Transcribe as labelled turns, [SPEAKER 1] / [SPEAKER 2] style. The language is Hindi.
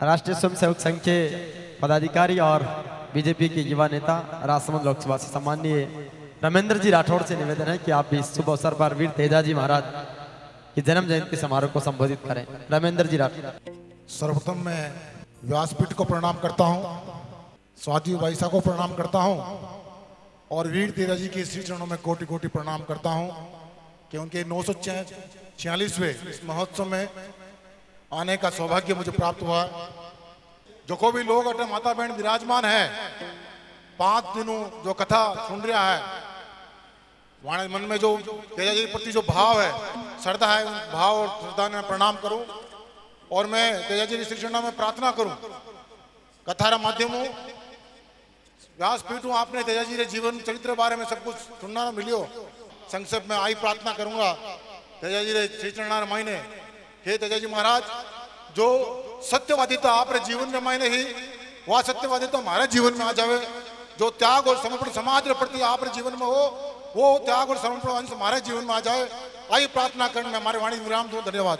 [SPEAKER 1] राष्ट्रीय स्वयंसेवक संघ के पदाधिकारी और बीजेपी के युवा नेता, राजसमंद लोकसभा से सम्माननीय रमेंद्र जी राठौड़ से निवेदन है कि आप भी शुभ अवसर पर वीर तेजाजी महाराज की जन्म जयंती समारोह को संबोधित करें। रमेंद्र जी राठौड़
[SPEAKER 2] सर्वप्रथम मैं व्यासपीठ को प्रणाम करता हूँ, स्वाति वाइसा को प्रणाम करता हूँ और वीर तेजा जी के श्री चरणों में कोटि कोटि प्रणाम करता हूँ कि उनके नौ सौ छियालीसवें इस महोत्सव में आने का सौभाग्य मुझे प्राप्त हुआ। जो को भी लोग अटे माता बहन विराजमान है, पाँच दिनों जो कथा सुन रहा है मन में जो तेजा जी के प्रति जो भाव है, श्रद्धा है, उन भाव और श्रद्धा में प्रणाम करूँ और मैं तेजा जी श्री चरणों में प्रार्थना करूँ। कथारा माध्यमों व्यास पीठ आपने तेजा जी के जीवन चरित्र बारे में सब कुछ सुनना मिलियो। संक्षेप में आई प्रार्थना करूँगा, तेजा जी रे श्री चरण मायने। हे तेजा महाराज, जो सत्यवादी तो आप जीवन में मैं नहीं वह सत्यवादी तो हमारे जीवन में आ जावे। जो त्याग और समर्पण समाज प्रति आप जीवन में हो, वो त्याग और समर्पण हमारे जीवन में आ जाए। आई प्रार्थना करने में हमारे वाणी विराम दो, धन्यवाद।